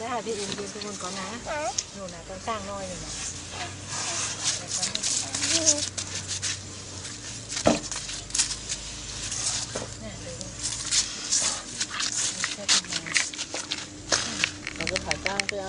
ได้ค่ะพี่อินยืนตรงนู้นก่อนนะหนูนะต้องสร้างน้อยอยู่นะเราจะถ่ายจ้างไปเอา